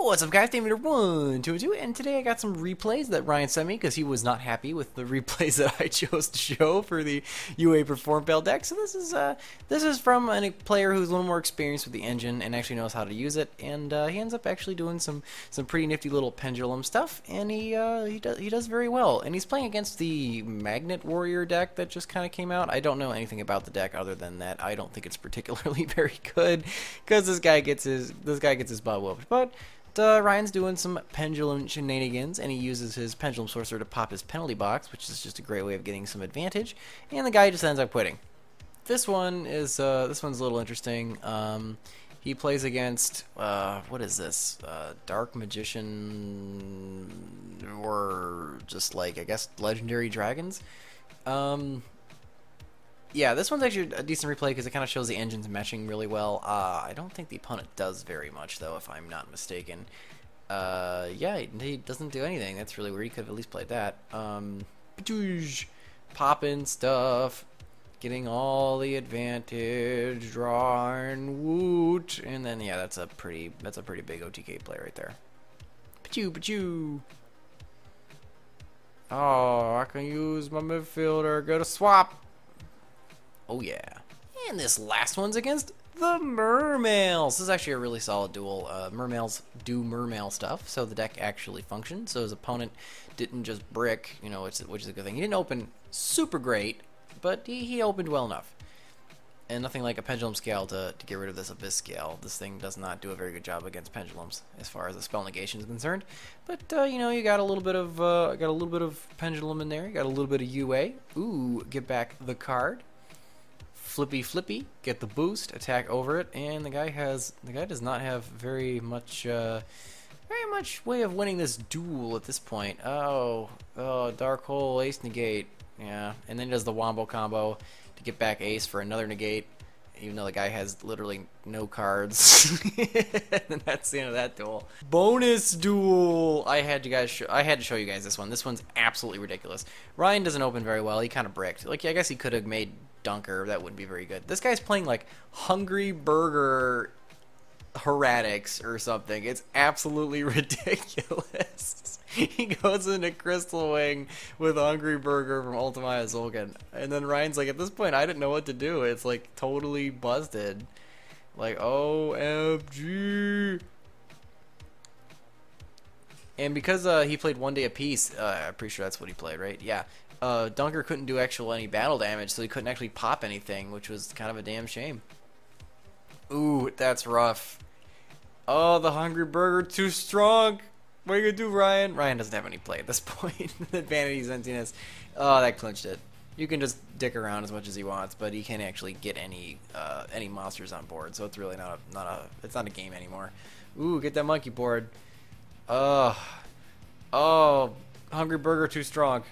What's up guys, Davinator one two two, and today I got some replays that Ryan sent me because he was not happy with the replays that I chose to show for the UA Performapal deck. So this is uh this is from a player who's a little more experienced with the engine and actually knows how to use it, and uh, he ends up actually doing some some pretty nifty little pendulum stuff, and he uh, he does he does very well. And he's playing against the Magnet Warrior deck that just kind of came out. I don't know anything about the deck other than that I don't think it's particularly very good because this guy gets his this guy gets his butt whooped, but uh, Ryan's doing some pendulum shenanigans, and he uses his pendulum sorcerer to pop his penalty box, which is just a great way of getting some advantage. And the guy just ends up quitting. This one is uh, this one's a little interesting. Um, he plays against uh, what is this? Uh, Dark Magician, or just like I guess legendary dragons. Um, yeah, this one's actually a decent replay because it kind of shows the engines meshing really well. Uh, I don't think the opponent does very much, though, if I'm not mistaken. Uh, yeah, he doesn't do anything. That's really weird. He could have at least played that. Um, popping stuff, getting all the advantage, drawing woot, and then yeah, that's a pretty that's a pretty big OTK play right there. Pachoo, pachoo. Oh, I can use my midfielder. Go to swap. Oh yeah. And this last one's against the Mermails. This is actually a really solid duel. Uh, Mermails do Mermail stuff, so the deck actually functions. So his opponent didn't just brick, you know, which, which is a good thing. He didn't open super great, but he, he opened well enough. And nothing like a pendulum scale to, to get rid of this abyss scale. This thing does not do a very good job against pendulums as far as the spell negation is concerned. But uh, you know, you got a little bit of uh, got a little bit of pendulum in there. You got a little bit of UA. Ooh, get back the card flippy flippy, get the boost, attack over it, and the guy has the guy does not have very much uh, very much way of winning this duel at this point. Oh, oh, dark hole ace negate, yeah, and then does the wombo combo to get back ace for another negate, even though the guy has literally no cards. and that's the end of that duel. Bonus duel. I had you guys. I had to show you guys this one. This one's absolutely ridiculous. Ryan doesn't open very well. He kind of bricked. Like I guess he could have made dunker. That wouldn't be very good. This guy's playing like Hungry Burger Heretics or something. It's absolutely ridiculous. he goes into Crystal Wing with Hungry Burger from Ultima Zolgan. And then Ryan's like, at this point, I didn't know what to do. It's like totally busted. Like, OMG. And because uh, he played one day a piece, uh, I'm pretty sure that's what he played, right? Yeah uh, Dunker couldn't do actual any battle damage, so he couldn't actually pop anything, which was kind of a damn shame. Ooh, that's rough. Oh, the Hungry Burger too strong. What are you gonna do, Ryan? Ryan doesn't have any play at this point. the Vanity's emptiness. Oh, that clinched it. You can just dick around as much as he wants, but he can't actually get any uh, any monsters on board. So it's really not a not a it's not a game anymore. Ooh, get that Monkeyboard. Oh, oh, Hungry Burger too strong.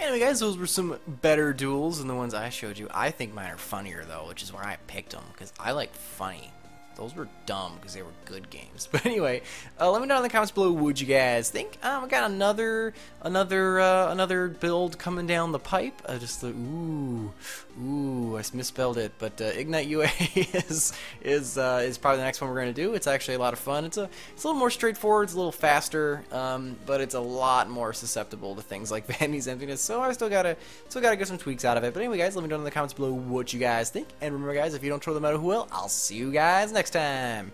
Anyway, guys, those were some better duels than the ones I showed you. I think mine are funnier, though, which is why I picked them, because I like funny. Those were dumb because they were good games. But anyway, uh, let me know in the comments below what you guys think. Um, I got another another uh, another build coming down the pipe. Uh, just the ooh ooh I misspelled it, but uh, Igknight UA is is uh, is probably the next one we're gonna do. It's actually a lot of fun. It's a it's a little more straightforward. It's a little faster, um, but it's a lot more susceptible to things like Vanity's Emptiness. So I still gotta still gotta get some tweaks out of it. But anyway, guys, let me know in the comments below what you guys think. And remember, guys, if you don't throw them out, who will? I'll see you guys next next time.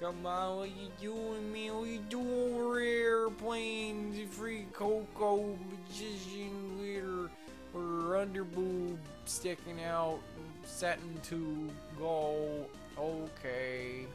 Come on, what you doing, man? What you doing over here playing the free Coco magician her, her underboob sticking out, setting to go? Okay.